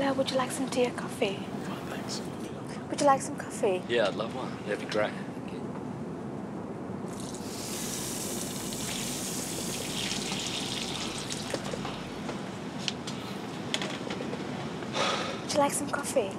Hello, would you like some tea or coffee? Fine, thanks. Would you like some coffee? Yeah, I'd love one. That'd be great. Would you like some coffee?